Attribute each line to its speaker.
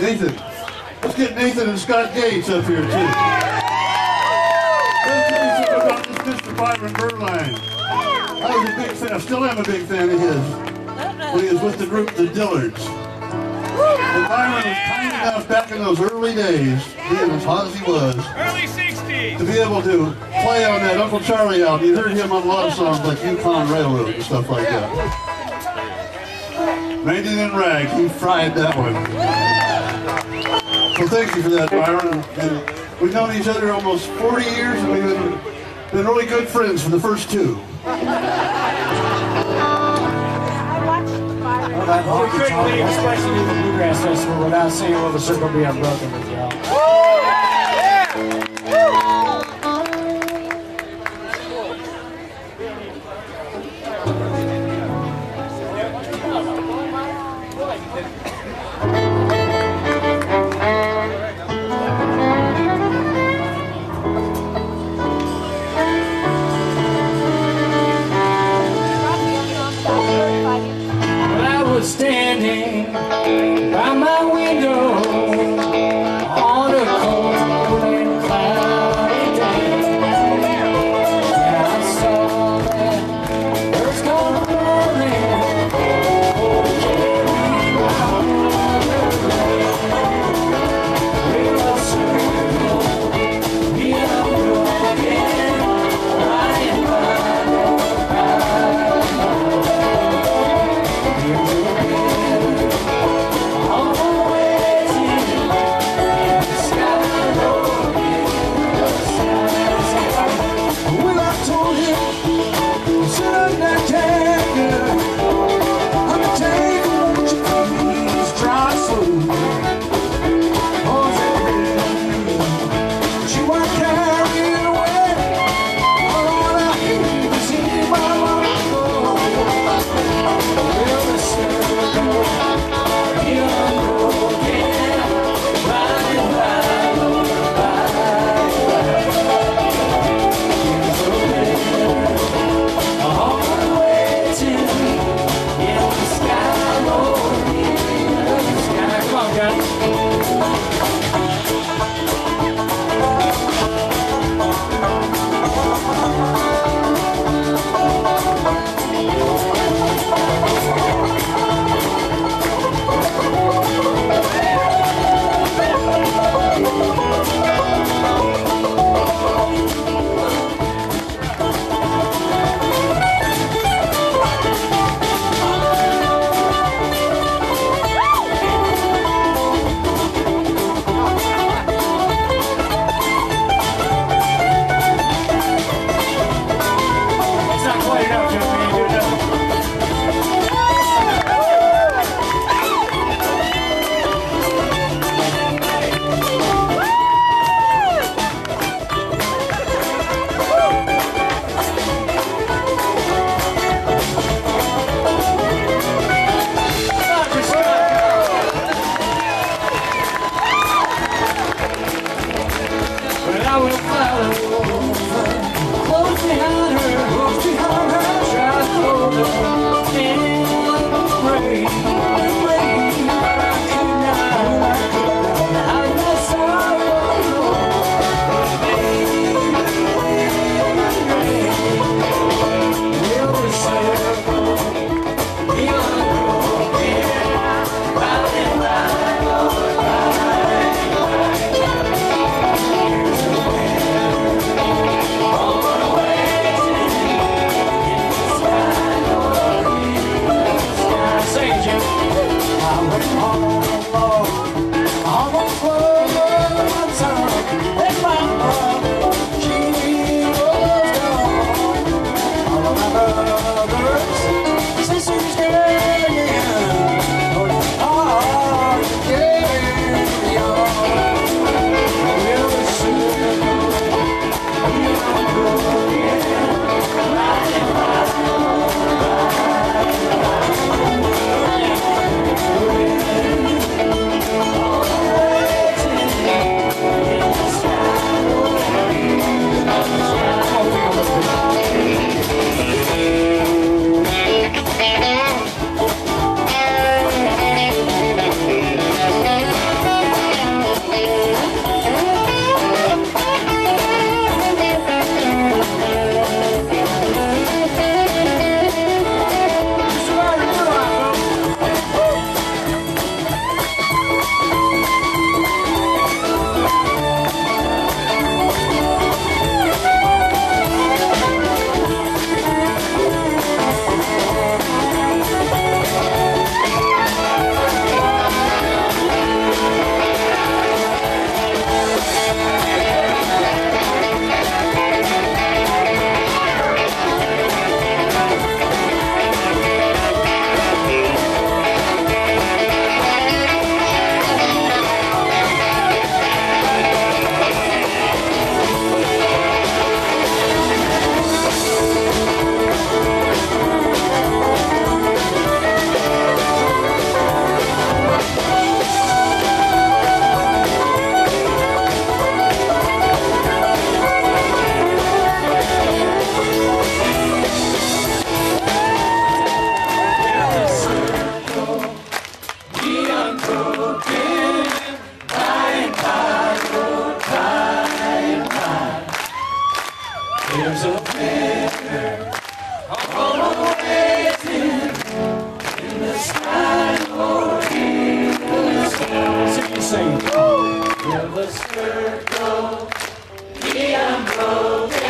Speaker 1: Nathan. Let's get Nathan and Scott Gates up here, too. About this Mr. Byron Berline. I was a big fan, I still am a big fan of his. When he was with the group The Dillards. And Byron was kind enough back in those early days, being as hot as he was,
Speaker 2: Early 60s.
Speaker 1: to be able to play on that Uncle Charlie album. You heard him on a lot of songs like Yukon Railroad and stuff like that. Randy Lynn Rag, he fried that one. So thank you for that, Byron. And we've known each other almost 40 years, and we've been, been really good friends for the first two.
Speaker 3: Well, that honky tonk, especially the Bluegrass Festival, without seeing Will the Circle Be Unbroken as well. Oh, There's a river always in, in the sky, Lord, in the sky. Sing, sing. In the circle, the unbroken.